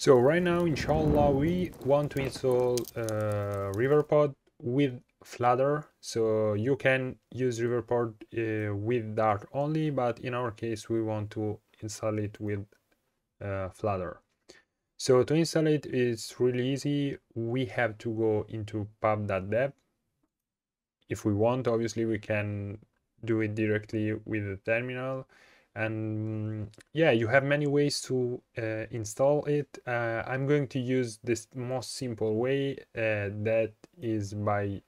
So right now, inshallah, we want to install uh, Riverpod with Flutter. So you can use Riverpod uh, with Dart only, but in our case, we want to install it with uh, Flutter. So to install it, it's really easy. We have to go into pub.dev. If we want, obviously, we can do it directly with the terminal and yeah you have many ways to uh, install it. Uh, i'm going to use this most simple way uh, that is by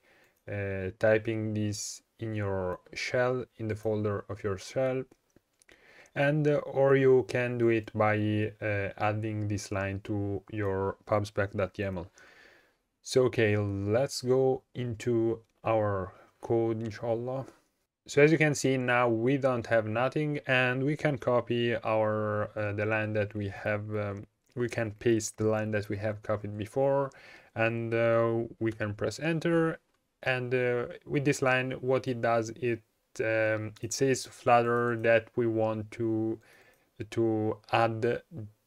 uh, typing this in your shell in the folder of your shell. And uh, or you can do it by uh, adding this line to your pubspec.yaml so okay let's go into our code inshallah so as you can see now we don't have nothing and we can copy our uh, the line that we have um, we can paste the line that we have copied before and uh, we can press enter and uh, with this line what it does it um, it says flutter that we want to to add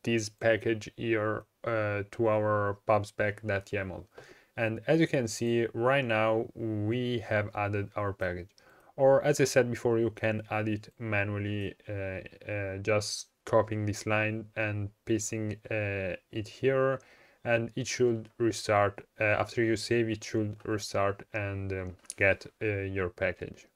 this package here uh, to our pubspec.yaml and as you can see right now we have added our package or as I said before you can add it manually uh, uh, just copying this line and pasting uh, it here and it should restart uh, after you save it should restart and um, get uh, your package